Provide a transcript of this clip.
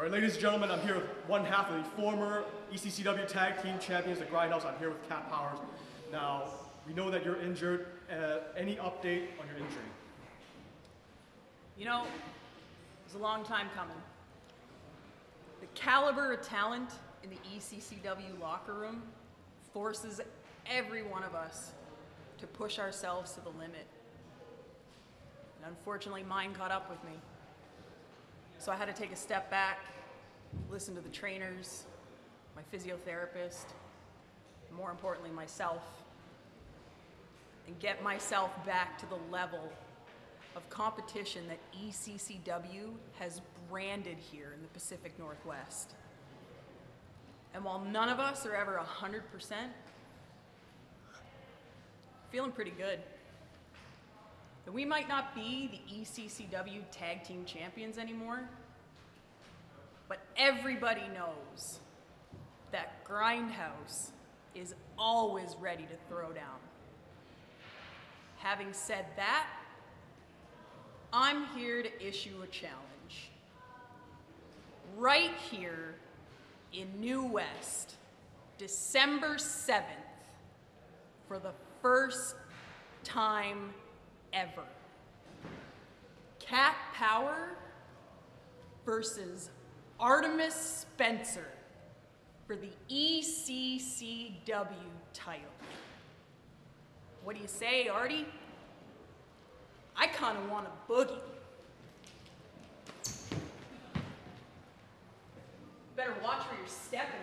All right, ladies and gentlemen, I'm here with one half of the former ECCW Tag Team Champions, the Grindhouse. I'm here with Cat Powers. Now, we know that you're injured. Uh, any update on your injury? You know, it's a long time coming. The caliber of talent in the ECCW locker room forces every one of us to push ourselves to the limit. And unfortunately, mine caught up with me. So I had to take a step back, listen to the trainers, my physiotherapist, more importantly, myself, and get myself back to the level of competition that ECCW has branded here in the Pacific Northwest. And while none of us are ever 100%, feeling pretty good. That we might not be the ECCW tag team champions anymore, but everybody knows that Grindhouse is always ready to throw down. Having said that, I'm here to issue a challenge. Right here in New West, December 7th, for the first time ever. Cat Power versus Artemis Spencer for the ECCW title. What do you say, Artie? I kind of want a boogie. Better watch where you're stepping